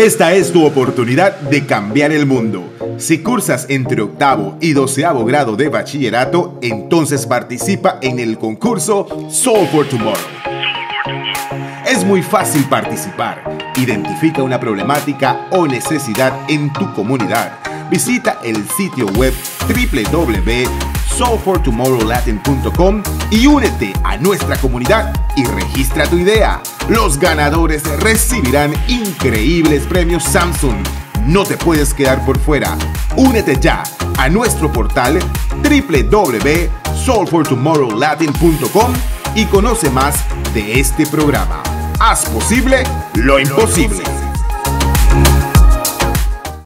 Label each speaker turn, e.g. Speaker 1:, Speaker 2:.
Speaker 1: Esta es tu oportunidad de cambiar el mundo. Si cursas entre octavo y doceavo grado de bachillerato, entonces participa en el concurso Soul for Tomorrow. Es muy fácil participar. Identifica una problemática o necesidad en tu comunidad. Visita el sitio web www.soulfortomorrowlatin.com y únete a nuestra comunidad y registra tu idea. Los ganadores recibirán increíbles premios Samsung. No te puedes quedar por fuera. Únete ya a nuestro portal www.soulfortomorrowlatin.com y conoce más de este programa. Haz posible lo imposible.